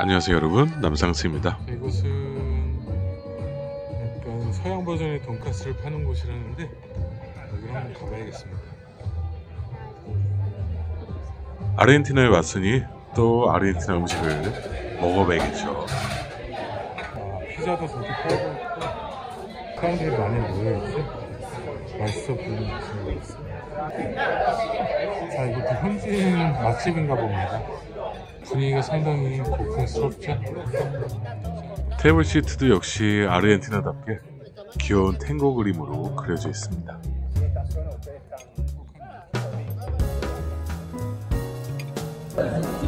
안녕하세요 여러분 남상스입니다 이곳은 약간 서양 버전의 돈까스를 파는 곳이라는데 여기로 한번 가봐야겠습니다. 아르헨티나에 왔으니 또 아르헨티나 음식을 먹어봐야겠죠 아, 피자도 저렇게 팔고 사람들이 많이 모여있지 맛있어 보이는 맛인 것 같습니다. 자 이것도 현지인 맛집인가 봅니다. 분위기가 상당히 고풍스럽죠? 테이블 시트도 역시 아르헨티나답게 귀여운 탱고 그림으로 그려져 있습니다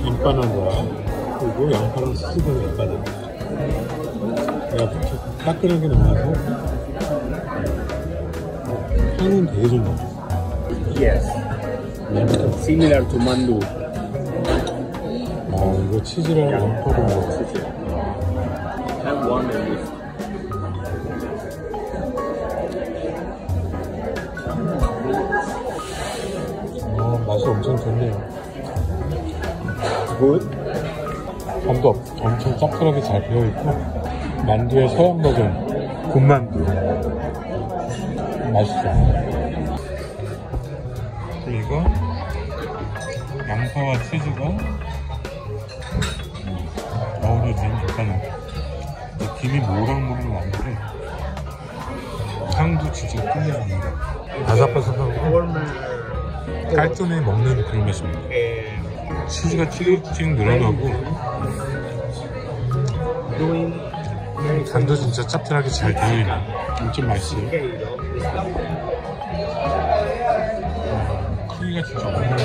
인바나나 그리고 양파랑 수수가 인바나 내가 따끈하게 나와서 향은 되게 좀 나. Yes, similar to mandu. 아 이거 치즈랑 양파로 먹어. Have one of this. 아 맛이 엄청 좋네요 Good. 감도 엄청 짭짤하게 잘 배어있고 만두의 서양 버전 군만두. 맛있어. 그리고 양파와 치즈가 어우러진 약간 김이 모락모락 나는데 향도 진짜 끝내줍니다. 바삭바삭하고 깔끔히 먹는 그런 맛입니다. 치즈가 찌릿찌릿 늘어나고 간도 진짜 짭짤하게 잘 되어있네 엄청 맛있어요. 크기가 진짜 어마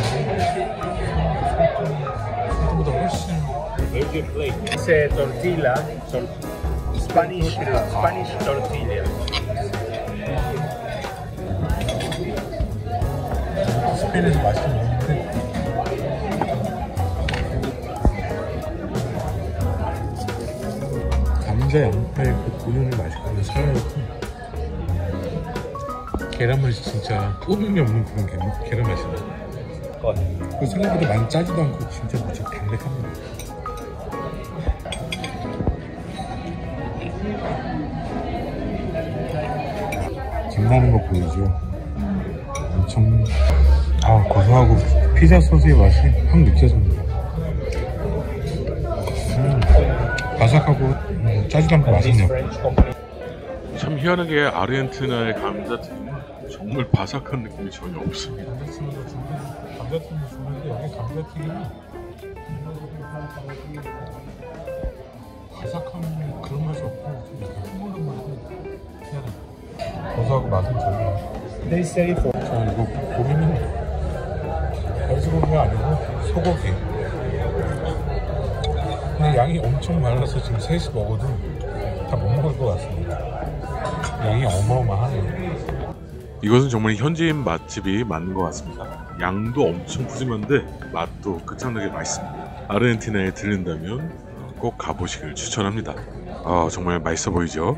It's a tortilla, tor- Spanish, Spanish tortilla. 맛있게 먹는데 감자 양파의 그 고유의 맛있고 살아있고. 계란 맛이 진짜 꾸밈이 없는 그런 계- 계란 맛이네 그 생각보다 많이 짜지도 않고 진짜 무척 담백합니다 김나는 거 보이죠? 엄청 아 고소하고 피자 소스의 맛이 확 느껴집니다. 음, 바삭하고 음, 짜지도 않고 맛있네요. 참 희한하게 아르헨티나의 감자튀김은 정말 바삭한 느낌이 전혀 없습니다 감자튀김도 좋은데 여기 감자튀김이 바삭한 그런 맛이 없고 하고 맛은 좋네요. They say for 자 이거 고기는 돼지고기가 아니고 소고기. 근데 양이 엄청 많아서 지금 셋이 먹어도 다 못 먹을 것 같습니다. 양이 어마어마하네요. 이것은 정말 현지인 맛집이 맞는 것 같습니다. 양도 엄청 푸짐한데 맛도 끝장나게 맛있습니다. 아르헨티나에 들른다면 꼭 가보시길 추천합니다. 아 정말 맛있어 보이죠